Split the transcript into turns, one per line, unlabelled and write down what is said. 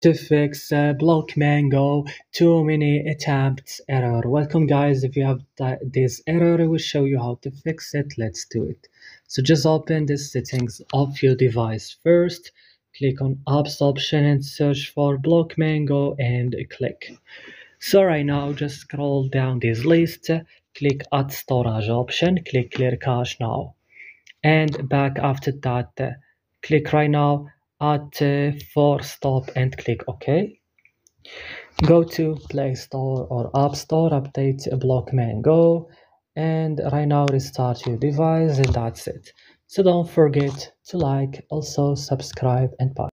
to fix uh, Blockman GO too many attempts error. Welcome guys. If you have this error i will show you how to fix it. Let's do it. So just open the settings of your device first. Click on apps option and search for Blockman GO and click. So right now just scroll down this list. Click add storage option. Click clear cache now. And back after that click right now at uh, stop and click OK. Go to Play Store or App Store, update Blockman GO, and right now restart your device, and that's it. So don't forget to like, also subscribe, and bye.